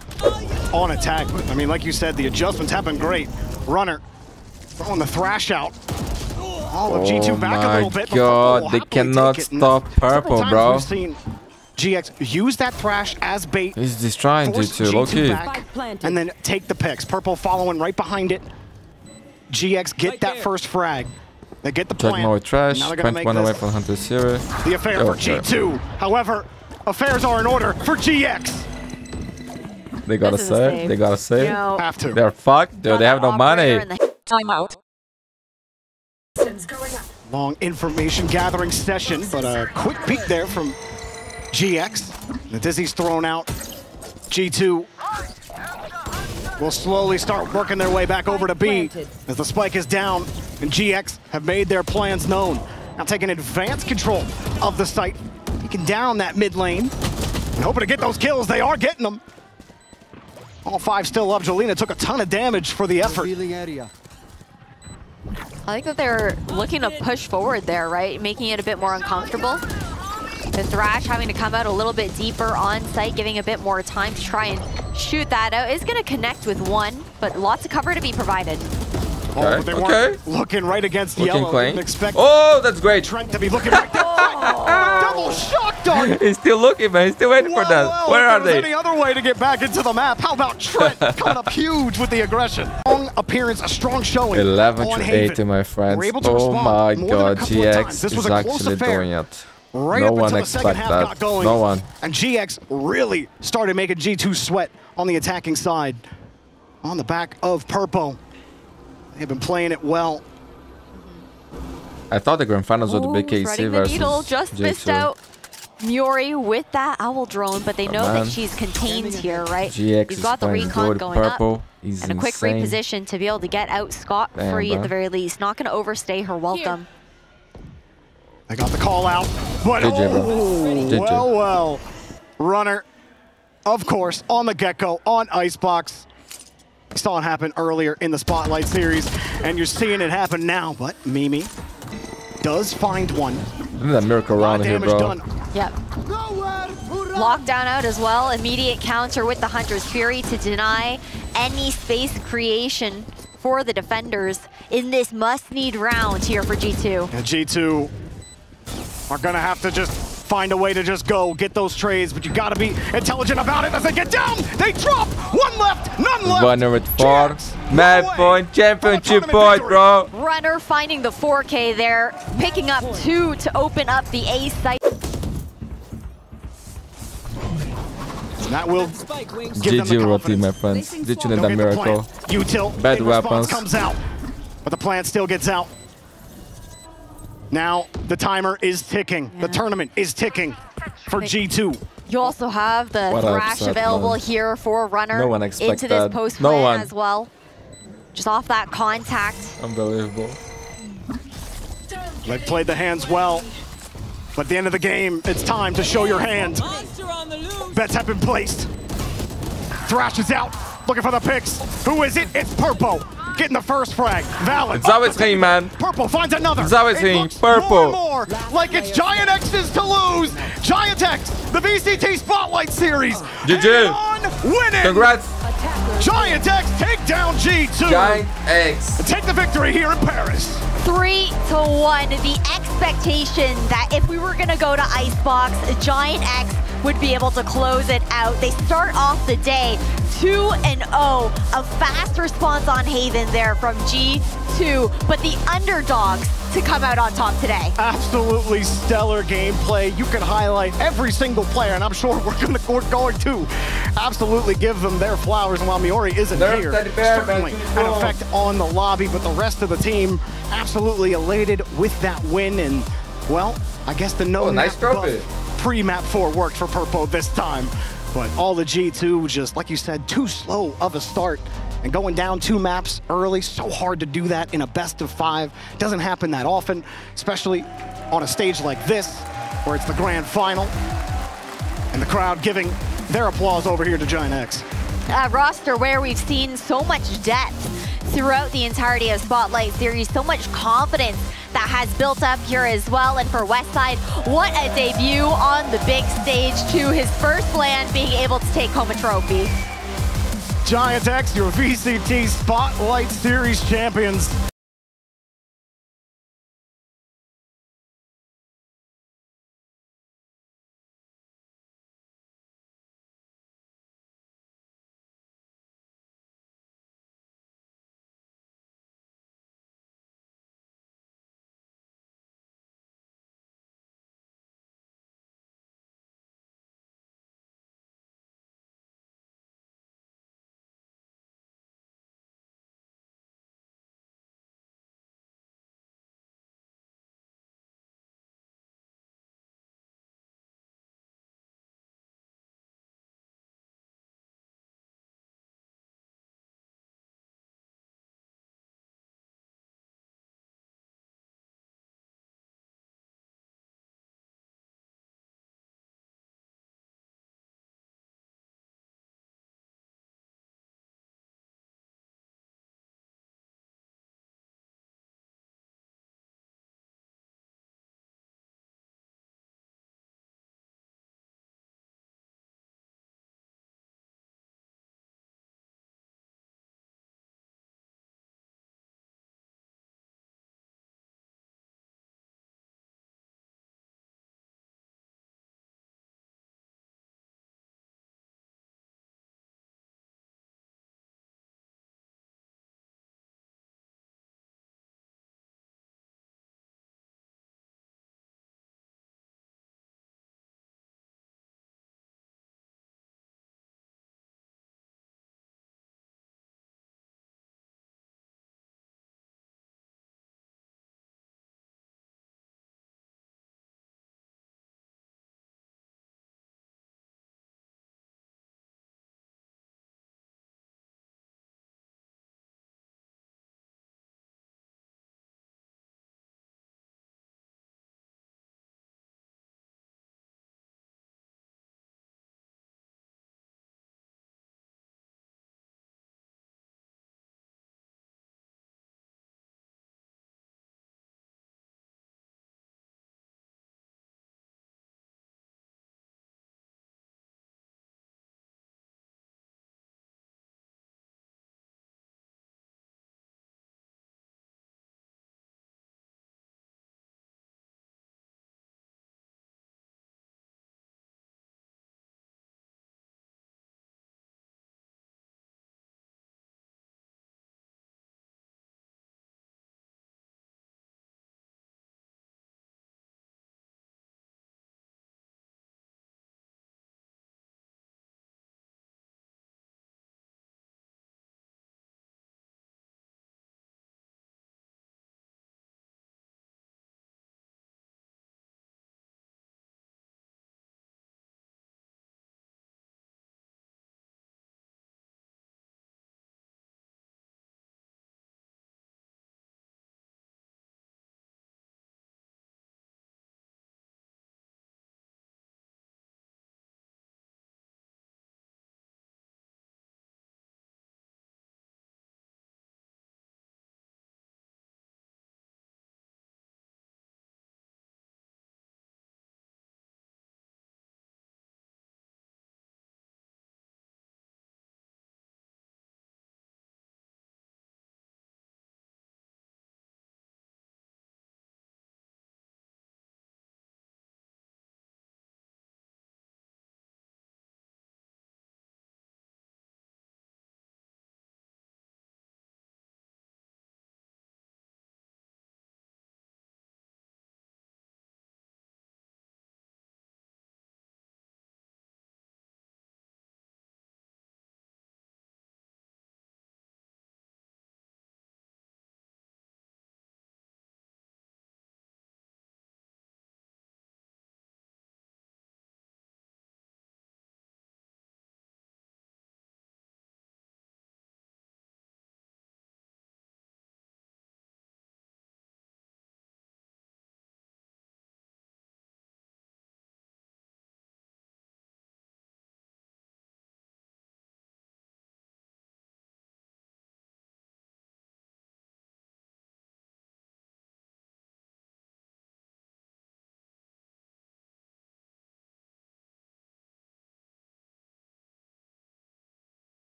On attack. But, I mean, like you said, the adjustments have been great. Runner throwing the thrash out. All of G2 Oh back a my little bit. but Purpo God, they cannot stop Several Purple, times bro. We've seen GX use that thrash as bait. He's destroying force G2, low G2 key. back, and then take the picks. Purple following right behind it. GX get Right that there. first frag. They get the Check plant. more trash. Now they're gonna make one away from Hunter Zero. the affair Yo, for G2. However, affairs are in order for GX. They gotta This a save. save. They gotta save. You know, Have to. They're fucked. Dude, they have no money. in the Timeout. Long information gathering session, but a quick peek there from GX. The Dizzy's thrown out. G2 will slowly start working their way back over to B as the spike is down and GX have made their plans known. Now taking advanced control of the site, taking down that mid lane and hoping to get those kills. They are getting them. All five still up. Jolina took a ton of damage for the effort. Area. I like that they're looking to push forward there, right? Making it a bit more uncomfortable. The Thrash having to come out a little bit deeper on site, giving a bit more time to try and shoot that out. Is going to connect with one, but lots of cover to be provided. Oh, Okay, they okay. looking right against Looking yellow. clean. Didn't expect Oh, that's great. Trent to be looking back there. Oh. Double shock dart. He's still looking, man. He's still waiting for that. whoa, Where are there was they? any other way to get back into the map? How about Trent coming up huge with the aggression? Strong appearance, a strong showing 11 to Haven. 80, my friends. We're able to Oh my more than a god, couple of times. GX is actually doing it. Right no up until the second half that. got going. No one. And GX really started making G2 sweat on the attacking side. On the back of Purpo. They've been playing it well. I thought the grand finals would be Ooh, KC threading the versus needle, just G2. missed out. Muri with that owl drone, but they Oh, know man. that she's contained here, right? GX You've is got the recon good. going Purple up. is And a quick insane. reposition to be able to get out scot-free at the very least. Not going to overstay her welcome. They got the call out, but GG, bro. oh, GG. well, well. Runner, of course, on the get-go, on Icebox. We saw it happen earlier in the Spotlight Series, and you're seeing it happen now, but Mimi does find one. Isn't that miracle round of here, bro? done. Yep. Lockdown out as well. Immediate counter with the Hunter's Fury to deny any space creation for the defenders in this must-need round here for G2. And G2 are gonna have to just find a way to just go get those trades, but you gotta be intelligent about it as they get down. They drop one left, none left. Runner with four. GX, Mad no point, championship point, bro. Runner finding the 4K there, picking up two to open up the A site. And that will Spike wings. give them GG the Roti, my confidence. friends. Placing Did you swarm. know They'll that the miracle? Util Bad in response weapons. comes out, but the plant still gets out. Now the timer is ticking. The tournament is ticking for G2. You also have the What Thrash available man. here for a Runner No one into this that. post No one. as well. Just off that contact. Unbelievable. They played the hands well, but at the end of the game, it's time to show your hand. Monster on the loose. Bets have been placed. Thrash is out, looking for the picks. Who is it? It's Purple. Getting the first frag. Valid. It's always man. Purple finds another. It's always It him. looks Purple. More more like it's Giant X's to lose. Giant X, the VCT Spotlight Series. GG. winning. Congrats, Giant X take down G2. Giant X. Take the victory here in Paris. Three to one. The expectation that if we were gonna go to Icebox, Giant X would be able to close it out. They start off the day 2 and 0. A fast response on Haven there from G2, but the underdogs to come out on top today. Absolutely stellar gameplay. You can highlight every single player, and I'm sure we're, gonna, we're going to absolutely give them their flowers. And while Miori isn't Nerf here, teddy certainly an effect on the lobby, but the rest of the team absolutely elated with that win. And, well, I guess the no Oh, nice trophy. pre-map 4 worked for Purpo this time. But all the G2, just like you said, too slow of a start. And going down two maps early, so hard to do that in a best of five. Doesn't happen that often, especially on a stage like this, where it's the grand final. And the crowd giving their applause over here to Giant X. a roster where we've seen so much depth throughout the entirety of Spotlight Series, so much confidence that has built up here as well. And for Westside, what a debut on the big stage to his first land being able to take home a trophy. Giant X, your VCT Spotlight Series champions.